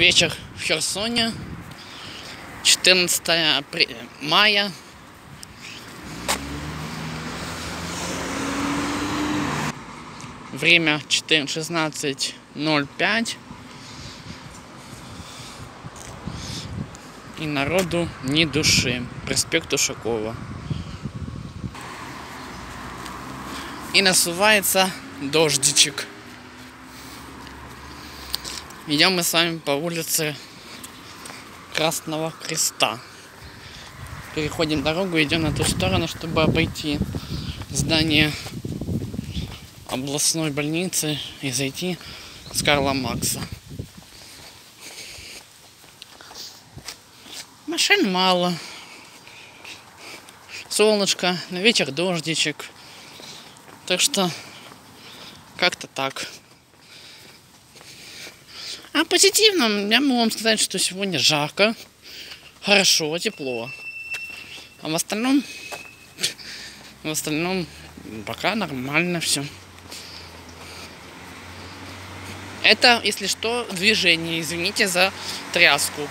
Вечер в Херсоне. 14 апреля, мая. Время 16.05. И народу ни души. Проспект Ушакова. И насувается дождичек. Идем мы с вами по улице Красного Креста. Переходим дорогу, идем на ту сторону, чтобы обойти здание областной больницы и зайти с Карла Макса. Машин мало. Солнышко, на вечер дождичек. Так что как-то так. А позитивно я могу вам сказать, что сегодня жарко, хорошо, тепло. А в остальном, в остальном пока нормально все. Это, если что, движение. Извините за тряску.